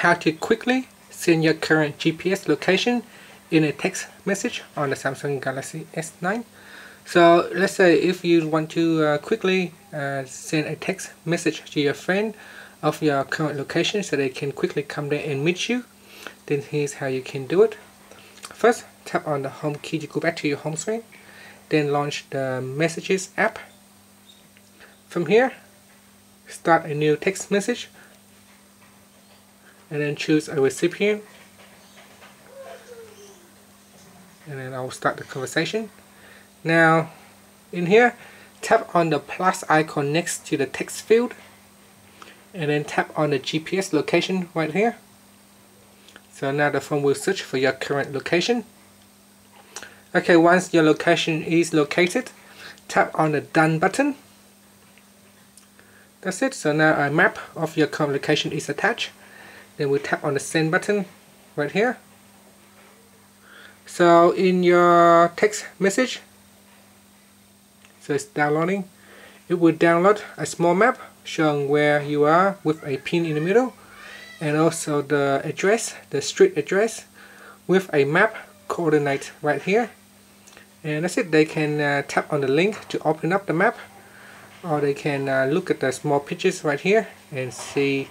how to quickly send your current GPS location in a text message on the Samsung Galaxy S9 so let's say if you want to uh, quickly uh, send a text message to your friend of your current location so they can quickly come there and meet you then here's how you can do it. First tap on the home key to go back to your home screen then launch the messages app. From here start a new text message and then choose a recipient. And then I will start the conversation. Now in here tap on the plus icon next to the text field. And then tap on the GPS location right here. So now the phone will search for your current location. Okay once your location is located tap on the done button. That's it. So now a map of your current location is attached then we tap on the send button right here. So in your text message so it's downloading. It will download a small map showing where you are with a pin in the middle and also the address the street address with a map coordinate right here. And that's it. They can uh, tap on the link to open up the map or they can uh, look at the small pictures right here and see